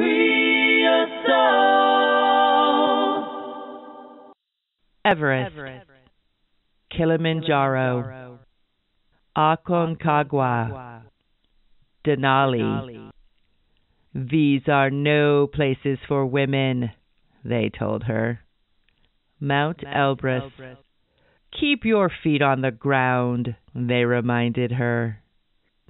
Free your soul. Everest, Kilimanjaro, Aconcagua, Denali. These are no places for women, they told her. Mount Elbrus. Keep your feet on the ground, they reminded her.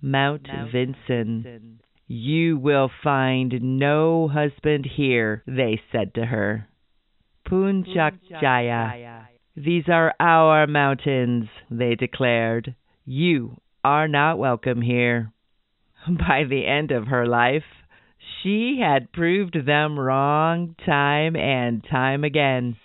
Mount Vinson. You will find no husband here, they said to her. Puncak Jaya. These are our mountains, they declared. You are not welcome here. By the end of her life, she had proved them wrong time and time again.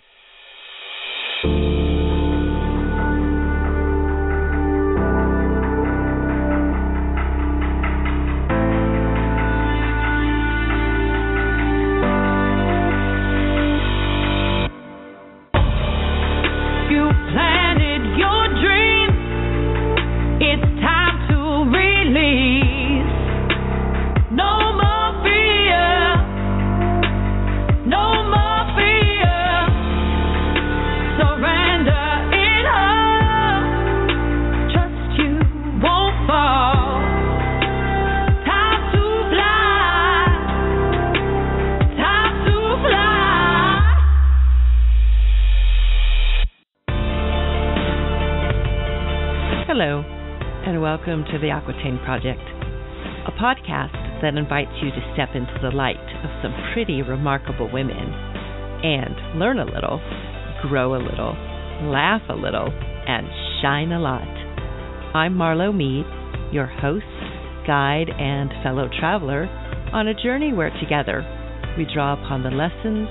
Welcome to the Aquitaine Project, a podcast that invites you to step into the light of some pretty remarkable women and learn a little, grow a little, laugh a little, and shine a lot. I'm Marlo Mead, your host, guide, and fellow traveler on a journey where together we draw upon the lessons,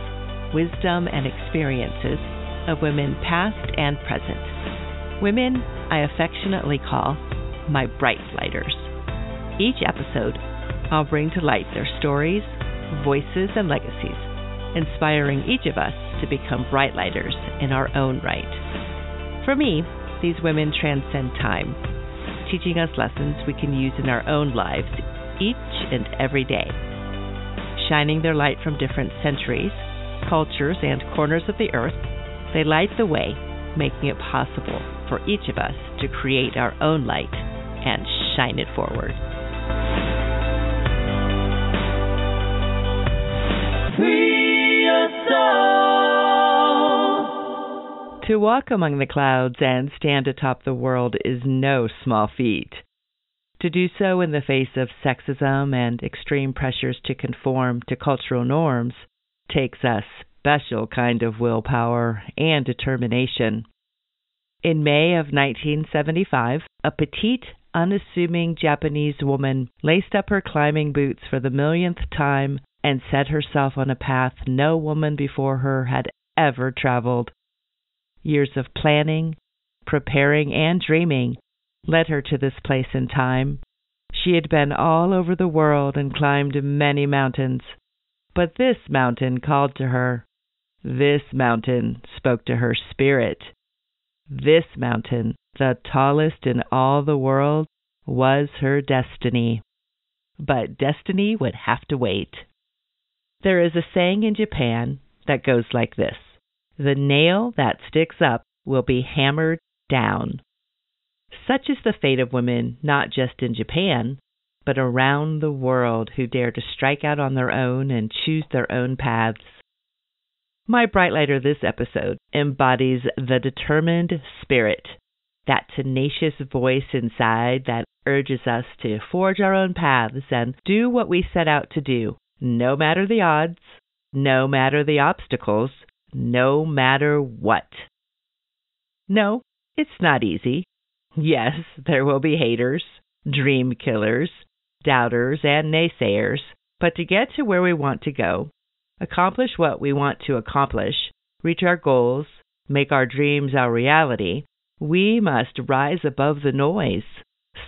wisdom, and experiences of women past and present. Women I affectionately call my bright lighters. Each episode, I'll bring to light their stories, voices, and legacies, inspiring each of us to become bright lighters in our own right. For me, these women transcend time, teaching us lessons we can use in our own lives each and every day. Shining their light from different centuries, cultures, and corners of the earth, they light the way, making it possible for each of us to create our own light and shine it forward. Free your soul. To walk among the clouds and stand atop the world is no small feat. To do so in the face of sexism and extreme pressures to conform to cultural norms takes a special kind of willpower and determination. In May of 1975, a petite, unassuming Japanese woman laced up her climbing boots for the millionth time and set herself on a path no woman before her had ever traveled. Years of planning, preparing, and dreaming led her to this place in time. She had been all over the world and climbed many mountains, but this mountain called to her. This mountain spoke to her spirit. This mountain, the tallest in all the world, was her destiny. But destiny would have to wait. There is a saying in Japan that goes like this The nail that sticks up will be hammered down. Such is the fate of women not just in Japan, but around the world who dare to strike out on their own and choose their own paths. My bright lighter this episode embodies the determined spirit, that tenacious voice inside that urges us to forge our own paths and do what we set out to do, no matter the odds, no matter the obstacles, no matter what. No, it's not easy. Yes, there will be haters, dream killers, doubters, and naysayers, but to get to where we want to go, accomplish what we want to accomplish, reach our goals, make our dreams our reality, we must rise above the noise,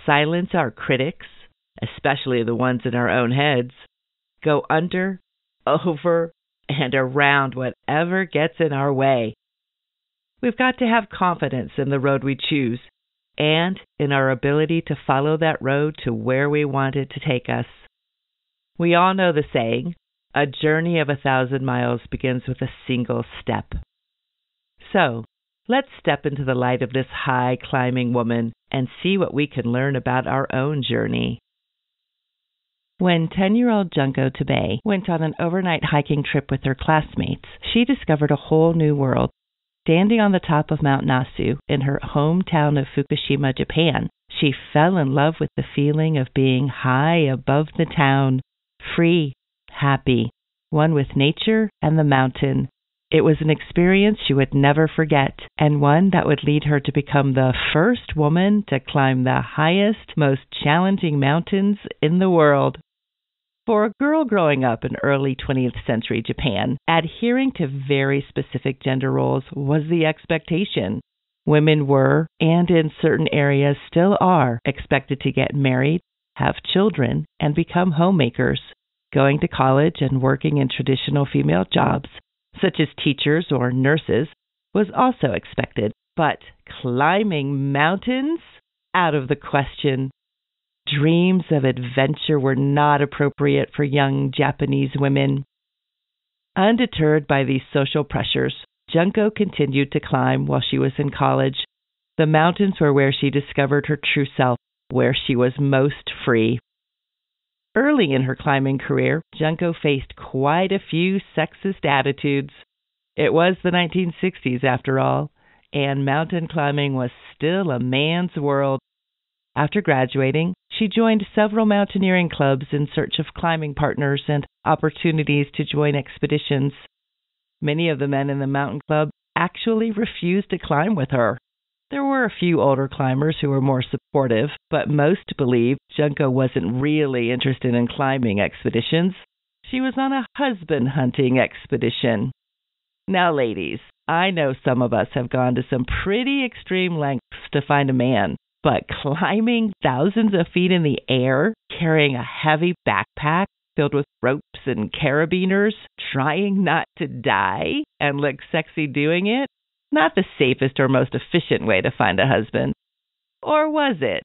silence our critics, especially the ones in our own heads, go under, over, and around whatever gets in our way. We've got to have confidence in the road we choose and in our ability to follow that road to where we want it to take us. We all know the saying, A journey of a thousand miles begins with a single step. So, let's step into the light of this high climbing woman and see what we can learn about our own journey. When 10 year old Junko Tabei went on an overnight hiking trip with her classmates, she discovered a whole new world. Standing on the top of Mount Nasu in her hometown of Fukushima, Japan, she fell in love with the feeling of being high above the town, free, happy, one with nature and the mountain. It was an experience she would never forget, and one that would lead her to become the first woman to climb the highest, most challenging mountains in the world. For a girl growing up in early 20th century Japan, adhering to very specific gender roles was the expectation. Women were, and in certain areas still are, expected to get married, have children, and become homemakers. Going to college and working in traditional female jobs, such as teachers or nurses, was also expected. But climbing mountains? Out of the question. Dreams of adventure were not appropriate for young Japanese women. Undeterred by these social pressures, Junko continued to climb while she was in college. The mountains were where she discovered her true self, where she was most free. Early in her climbing career, Junko faced quite a few sexist attitudes. It was the 1960s, after all, and mountain climbing was still a man's world. After graduating, she joined several mountaineering clubs in search of climbing partners and opportunities to join expeditions. Many of the men in the mountain club actually refused to climb with her. There were a few older climbers who were more supportive, but most believed Junko wasn't really interested in climbing expeditions. She was on a husband hunting expedition. Now, ladies, I know some of us have gone to some pretty extreme lengths to find a man, but climbing thousands of feet in the air, carrying a heavy backpack filled with ropes and carabiners, trying not to die and look sexy doing it, not the safest or most efficient way to find a husband. Or was it?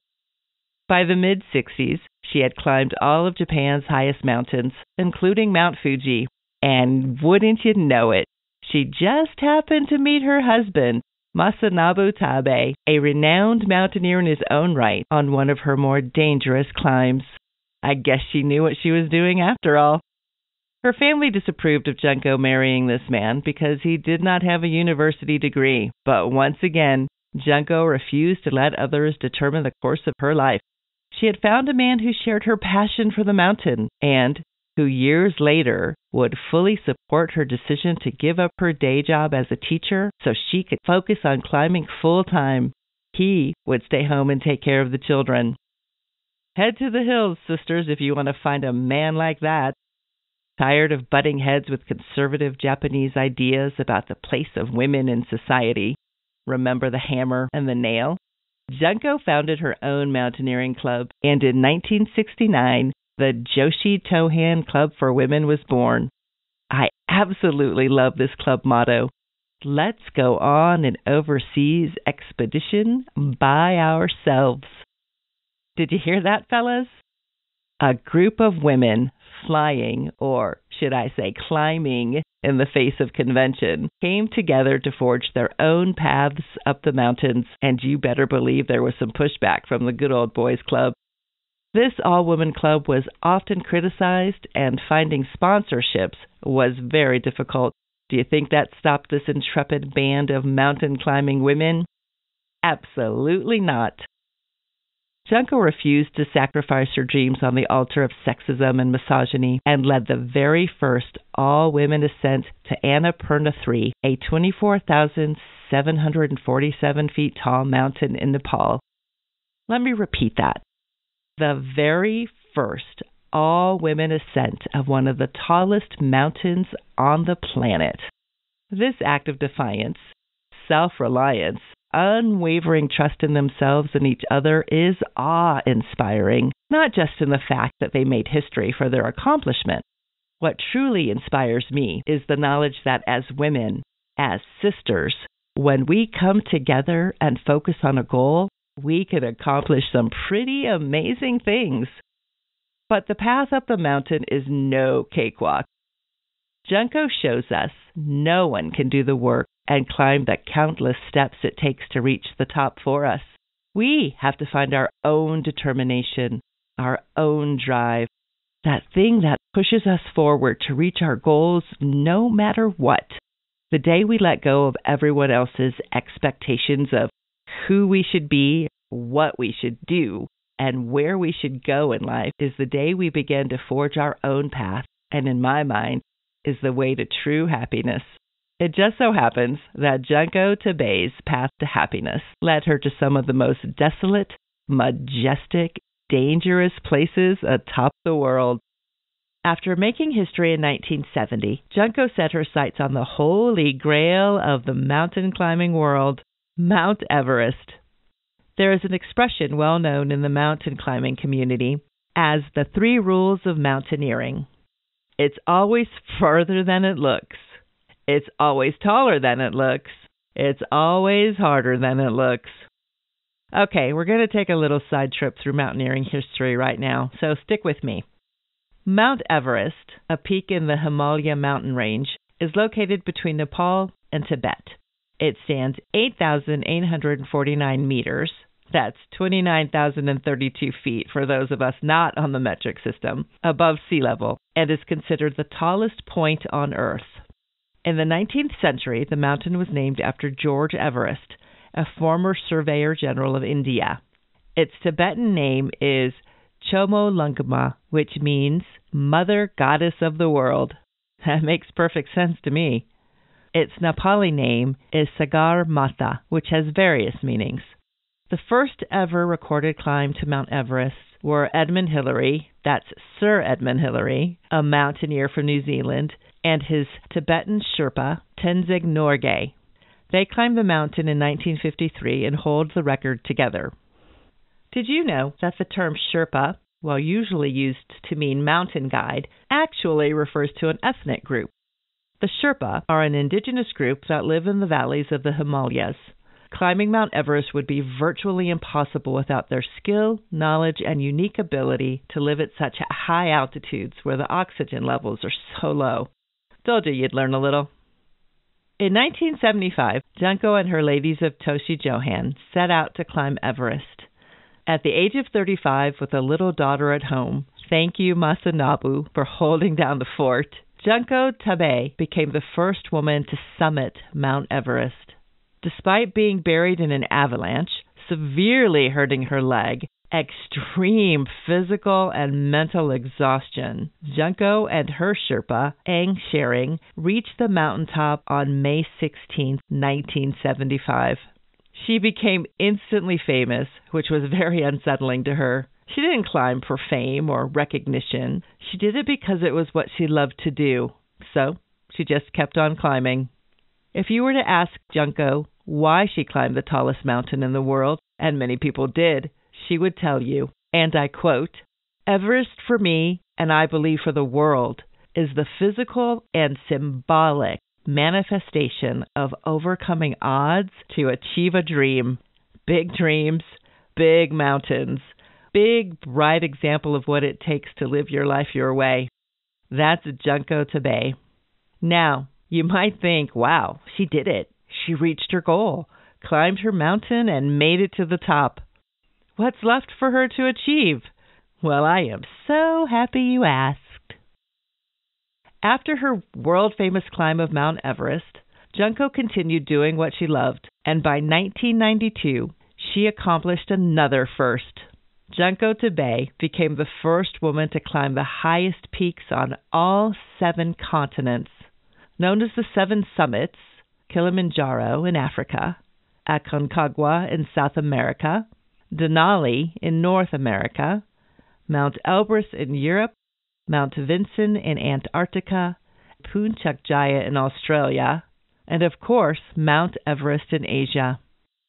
By the mid 60s, she had climbed all of Japan's highest mountains, including Mount Fuji, and wouldn't you know it, she just happened to meet her husband, Masanobu Tabei, a renowned mountaineer in his own right, on one of her more dangerous climbs. I guess she knew what she was doing after all. Her family disapproved of Junko marrying this man because he did not have a university degree, but once again, Junko refused to let others determine the course of her life. She had found a man who shared her passion for the mountain and who years later would fully support her decision to give up her day job as a teacher so she could focus on climbing full time. He would stay home and take care of the children. Head to the hills, sisters, if you want to find a man like that. Tired of butting heads with conservative Japanese ideas about the place of women in society? Remember the hammer and the nail? Junko founded her own mountaineering club, and in 1969, the Joshi Tohan Club for Women was born. I absolutely love this club motto. Let's go on an overseas expedition by ourselves. Did you hear that, fellas? A group of women flying, or should I say climbing, in the face of convention, came together to forge their own paths up the mountains, and you better believe there was some pushback from the good old boys club. This all woman club was often criticized, and finding sponsorships was very difficult. Do you think that stopped this intrepid band of mountain climbing women? Absolutely not. Junko refused to sacrifice her dreams on the altar of sexism and misogyny and led the very first all women ascent to Annapurna 3, a 24,747 feet tall mountain in Nepal. Let me repeat that. The very first all women ascent of one of the tallest mountains on the planet. This act of defiance, self reliance, unwavering trust in themselves and each other is awe inspiring, not just in the fact that they made history for their accomplishment. What truly inspires me is the knowledge that as women, as sisters, when we come together and focus on a goal, we can accomplish some pretty amazing things. But the path up the mountain is no cakewalk. Junko shows us no one can do the work and climb the countless steps it takes to reach the top for us. We have to find our own determination, our own drive, that thing that pushes us forward to reach our goals no matter what. The day we let go of everyone else's expectations of who we should be, what we should do, and where we should go in life is the day we begin to forge our own path, and in my mind, is the way to true happiness. It just so happens that Junko Tabei's path to happiness led her to some of the most desolate, majestic, dangerous places atop the world. After making history in 1970, Junko set her sights on the holy grail of the mountain climbing world, Mount Everest. There is an expression well known in the mountain climbing community as the three rules of mountaineering. It's always further than it looks. It's always taller than it looks. It's always harder than it looks. Okay, we're going to take a little side trip through mountaineering history right now, so stick with me. Mount Everest, a peak in the Himalaya mountain range, is located between Nepal and Tibet. It stands 8,849 meters. That's 29,032 feet for those of us not on the metric system, above sea level, and is considered the tallest point on Earth. In the 19th century, the mountain was named after George Everest, a former Surveyor General of India. Its Tibetan name is Chomolungma, which means Mother Goddess of the World. That makes perfect sense to me. Its Nepali name is Sagarmatha, which has various meanings. The first ever recorded climb to Mount Everest were Edmund Hillary, that's Sir Edmund Hillary, a mountaineer from New Zealand, and his Tibetan Sherpa, Tenzing Norgay. They climbed the mountain in 1953 and hold the record together. Did you know that the term Sherpa, while usually used to mean mountain guide, actually refers to an ethnic group? The Sherpa are an indigenous group that live in the valleys of the Himalayas. Climbing Mount Everest would be virtually impossible without their skill, knowledge, and unique ability to live at such high altitudes where the oxygen levels are so low. Told you you'd learn a little. In 1975, Junko and her ladies of Toshi Johan set out to climb Everest. At the age of 35, with a little daughter at home, thank you, Masanobu, for holding down the fort. Junko Tabei became the first woman to summit Mount Everest. Despite being buried in an avalanche, severely hurting her leg, extreme physical and mental exhaustion, Junko and her Sherpa, Ang Tsering, reached the mountaintop on May 16, 1975. She became instantly famous, which was very unsettling to her. She didn't climb for fame or recognition. She did it because it was what she loved to do. So she just kept on climbing. If you were to ask Junko why she climbed the tallest mountain in the world, and many people did, she would tell you, and I quote, Everest for me, and I believe for the world, is the physical and symbolic manifestation of overcoming odds to achieve a dream. Big dreams, big mountains, big, bright example of what it takes to live your life your way. That's Junko Tabei. Now, you might think, wow, she did it. She reached her goal, climbed her mountain, and made it to the top. What's left for her to achieve? Well, I am so happy you asked. After her world famous climb of Mount Everest, Junko continued doing what she loved, and by 1992, she accomplished another first. Junko Tabei became the first woman to climb the highest peaks on all seven continents. Known as the Seven Summits, Kilimanjaro in Africa, Aconcagua in South America, Denali in North America, Mount Elbrus in Europe, Mount Vinson in Antarctica, Puncak Jaya in Australia, and of course, Mount Everest in Asia.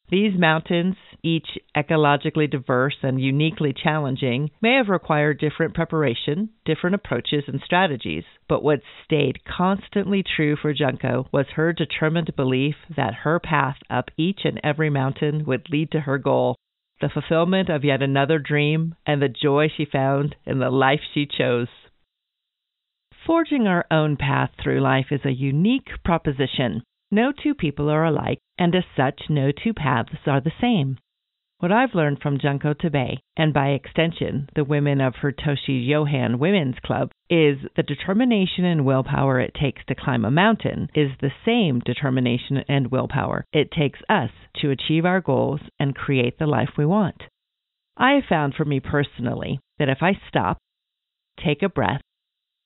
These mountains, each ecologically diverse and uniquely challenging, may have required different preparation, different approaches, and strategies. But what stayed constantly true for Junko was her determined belief that her path up each and every mountain would lead to her goal the fulfillment of yet another dream and the joy she found in the life she chose. Forging our own path through life is a unique proposition. No two people are alike, and as such, no two paths are the same. What I've learned from Junko Tabei, and by extension, the women of Futoshi Johan Women's Club, is the determination and willpower it takes to climb a mountain is the same determination and willpower it takes us to achieve our goals and create the life we want. I have found for me personally that if I stop, take a breath,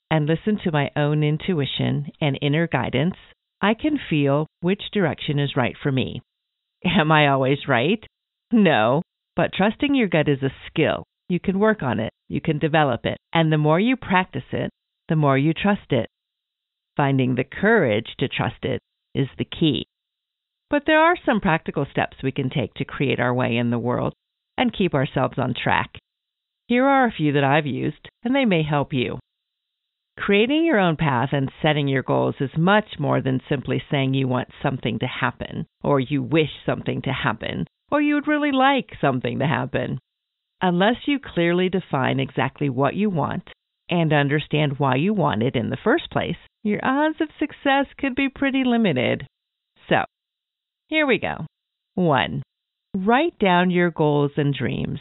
and listen to my own intuition and inner guidance, I can feel which direction is right for me. Am I always right? No, but trusting your gut is a skill. You can work on it, you can develop it, and the more you practice it, the more you trust it. Finding the courage to trust it is the key. But there are some practical steps we can take to create our way in the world and keep ourselves on track. Here are a few that I've used, and they may help you. Creating your own path and setting your goals is much more than simply saying you want something to happen, or you wish something to happen, or you would really like something to happen. Unless you clearly define exactly what you want and understand why you want it in the first place, your odds of success could be pretty limited. So, here we go. 1. Write down your goals and dreams.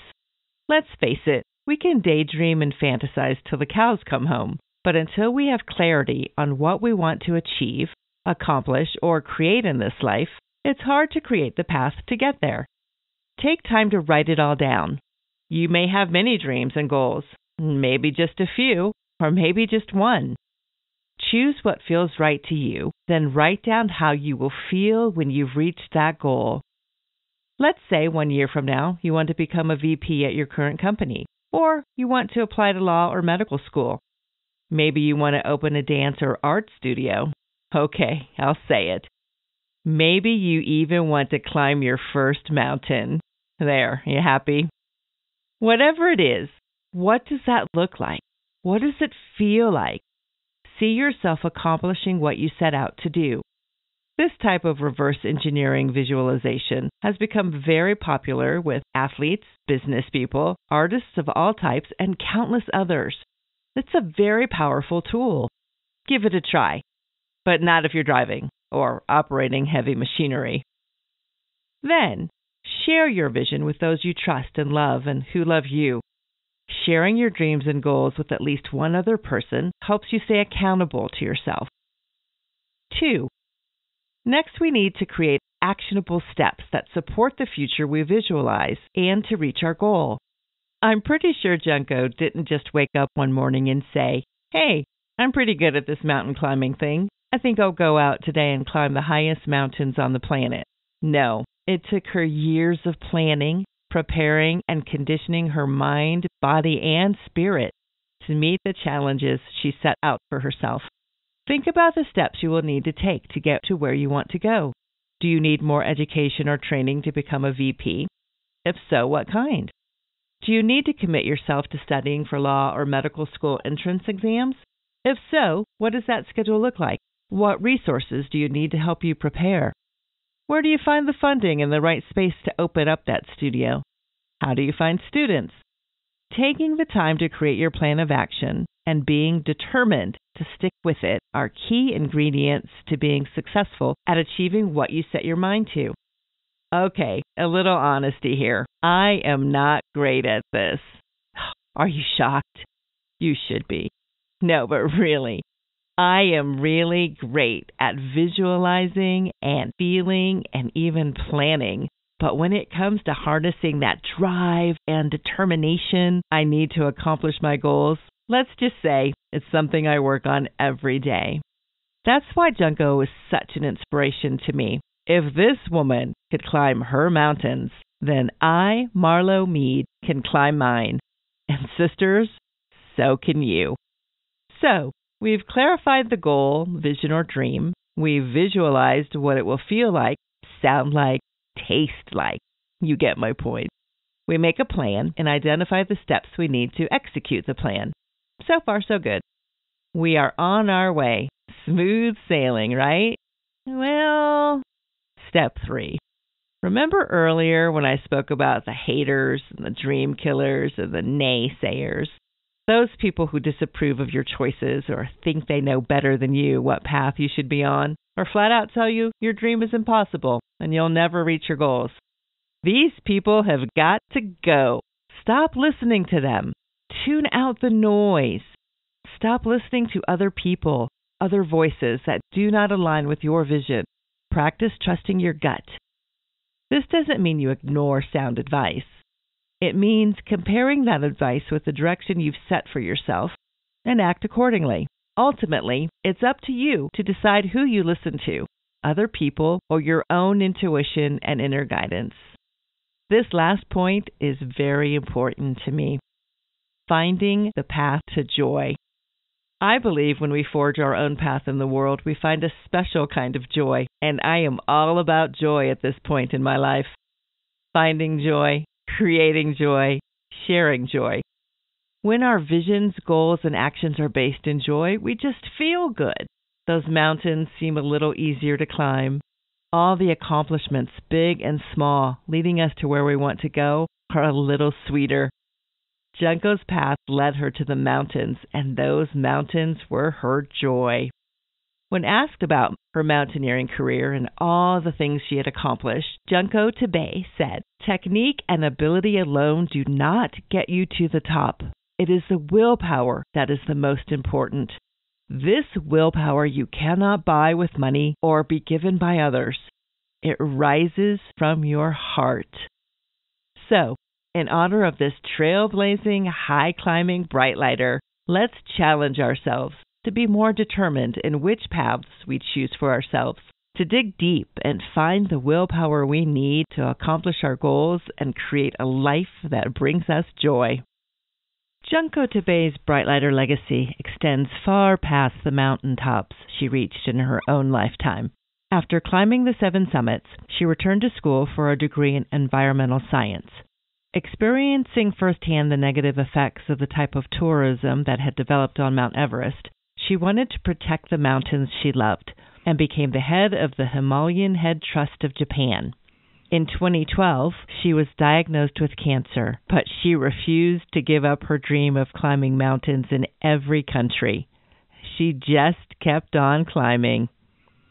Let's face it, we can daydream and fantasize till the cows come home, but until we have clarity on what we want to achieve, accomplish, or create in this life, it's hard to create the path to get there. Take time to write it all down. You may have many dreams and goals, maybe just a few, or maybe just one. Choose what feels right to you, then write down how you will feel when you've reached that goal. Let's say one year from now you want to become a VP at your current company, or you want to apply to law or medical school. Maybe you want to open a dance or art studio. Okay, I'll say it. Maybe you even want to climb your first mountain. There, you happy? Whatever it is, what does that look like? What does it feel like? See yourself accomplishing what you set out to do. This type of reverse engineering visualization has become very popular with athletes, business people, artists of all types, and countless others. It's a very powerful tool. Give it a try, but not if you're driving or operating heavy machinery. Then, Share your vision with those you trust and love and who love you. Sharing your dreams and goals with at least one other person helps you stay accountable to yourself. 2. Next, we need to create actionable steps that support the future we visualize and to reach our goal. I'm pretty sure Junko didn't just wake up one morning and say, Hey, I'm pretty good at this mountain climbing thing. I think I'll go out today and climb the highest mountains on the planet. No, it took her years of planning, preparing, and conditioning her mind, body, and spirit to meet the challenges she set out for herself. Think about the steps you will need to take to get to where you want to go. Do you need more education or training to become a VP? If so, what kind? Do you need to commit yourself to studying for law or medical school entrance exams? If so, what does that schedule look like? What resources do you need to help you prepare? Where do you find the funding and the right space to open up that studio? How do you find students? Taking the time to create your plan of action and being determined to stick with it are key ingredients to being successful at achieving what you set your mind to. Okay, a little honesty here. I am not great at this. Are you shocked? You should be. No, but really, I am really great at visualizing and feeling and even planning. But when it comes to harnessing that drive and determination I need to accomplish my goals, let's just say it's something I work on every day. That's why Junko is such an inspiration to me. If this woman could climb her mountains, then I, Marlo Mead, can climb mine. And sisters, so can you. So, We've clarified the goal, vision, or dream. We've visualized what it will feel like, sound like, taste like. You get my point. We make a plan and identify the steps we need to execute the plan. So far, so good. We are on our way. Smooth sailing, right? Well, step three. Remember earlier when I spoke about the haters and the dream killers and the naysayers? Those people who disapprove of your choices or think they know better than you what path you should be on, or flat out tell you your dream is impossible and you'll never reach your goals. These people have got to go. Stop listening to them. Tune out the noise. Stop listening to other people, other voices that do not align with your vision. Practice trusting your gut. This doesn't mean you ignore sound advice. It means comparing that advice with the direction you've set for yourself and act accordingly. Ultimately, it's up to you to decide who you listen to other people or your own intuition and inner guidance. This last point is very important to me. Finding the path to joy. I believe when we forge our own path in the world, we find a special kind of joy, and I am all about joy at this point in my life. Finding joy, creating joy, sharing joy. When our visions, goals, and actions are based in joy, we just feel good. Those mountains seem a little easier to climb. All the accomplishments, big and small, leading us to where we want to go, are a little sweeter. Junko's path led her to the mountains, and those mountains were her joy. When asked about her mountaineering career and all the things she had accomplished, Junko Tabei said, Technique and ability alone do not get you to the top. It is the willpower that is the most important. This willpower you cannot buy with money or be given by others. It rises from your heart. So, in honor of this trailblazing, high climbing bright lighter, let's challenge ourselves to be more determined in which paths we choose for ourselves, to dig deep and find the willpower we need to accomplish our goals and create a life that brings us joy. Junko Tabei's Brightlighter legacy extends far past the mountain tops she reached in her own lifetime. After climbing the seven summits, she returned to school for a degree in environmental science. Experiencing firsthand the negative effects of the type of tourism that had developed on Mount Everest, she wanted to protect the mountains she loved and became the head of the Himalayan Head Trust of Japan. In 2012, she was diagnosed with cancer, but she refused to give up her dream of climbing mountains in every country. She just kept on climbing.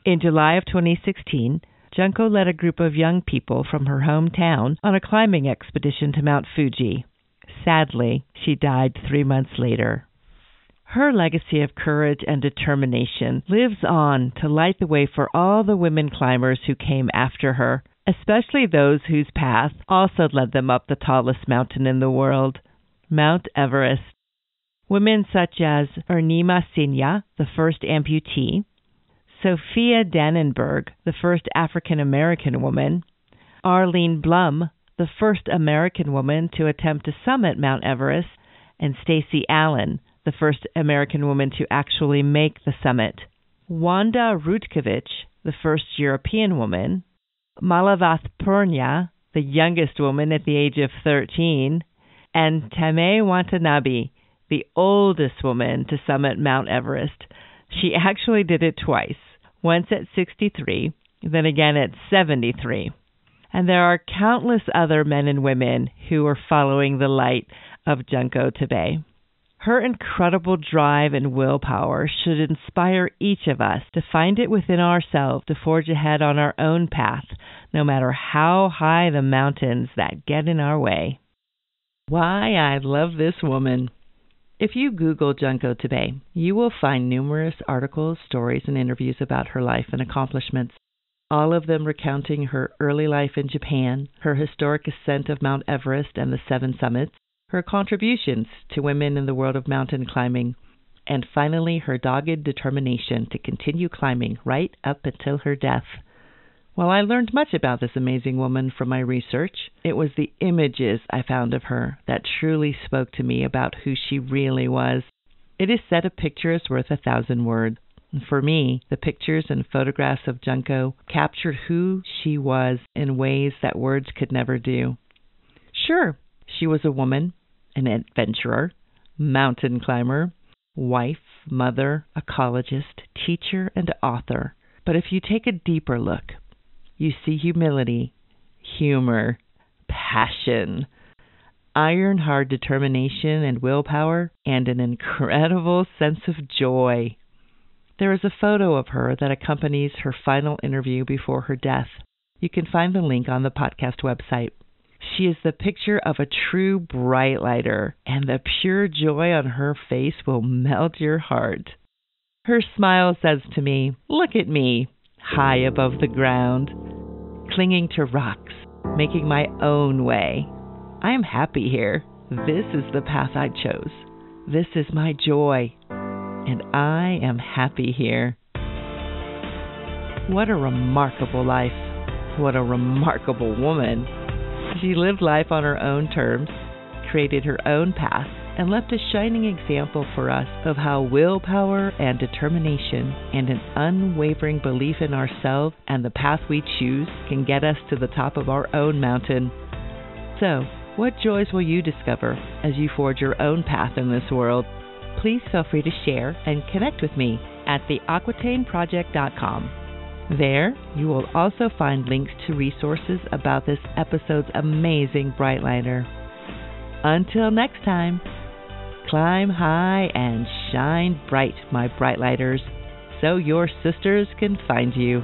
In July of 2016, Junko led a group of young people from her hometown on a climbing expedition to Mount Fuji. Sadly, she died three months later. Her legacy of courage and determination lives on to light the way for all the women climbers who came after her, especially those whose path also led them up the tallest mountain in the world, Mount Everest. Women such as Arunima Sinha, the first amputee, Sophia Danenberg, the first African American woman, Arlene Blum, the first American woman to attempt to summit Mount Everest, and Stacy Allen, the first American woman to actually make the summit. Wanda Rutkiewicz, the first European woman. Malavath Purna, the youngest woman at the age of 13. And Tamae Watanabe, the oldest woman to summit Mount Everest. She actually did it twice, once at 63, then again at 73. And there are countless other men and women who are following the light of Junko Tabei. Her incredible drive and willpower should inspire each of us to find it within ourselves to forge ahead on our own path, no matter how high the mountains that get in our way. Why I love this woman. If you Google Junko Tabei, you will find numerous articles, stories, and interviews about her life and accomplishments, all of them recounting her early life in Japan, her historic ascent of Mount Everest and the Seven Summits, her contributions to women in the world of mountain climbing, and finally her dogged determination to continue climbing right up until her death. While I learned much about this amazing woman from my research, it was the images I found of her that truly spoke to me about who she really was. It is said a picture is worth a thousand words. For me, the pictures and photographs of Junko captured who she was in ways that words could never do. Sure, she was a woman, an adventurer, mountain climber, wife, mother, ecologist, teacher, and author. But if you take a deeper look, you see humility, humor, passion, iron hard determination and willpower, and an incredible sense of joy. There is a photo of her that accompanies her final interview before her death. You can find the link on the podcast website. She is the picture of a true bright lighter, and the pure joy on her face will melt your heart. Her smile says to me, Look at me, high above the ground, clinging to rocks, making my own way. I am happy here. This is the path I chose. This is my joy, and I am happy here. What a remarkable life. What a remarkable woman. She lived life on her own terms, created her own path, and left a shining example for us of how willpower and determination and an unwavering belief in ourselves and the path we choose can get us to the top of our own mountain. So, what joys will you discover as you forge your own path in this world? Please feel free to share and connect with me at theaquitaineproject.com. There, you will also find links to resources about this episode's amazing bright lighter. Until next time, climb high and shine bright, my bright lighters, so your sisters can find you.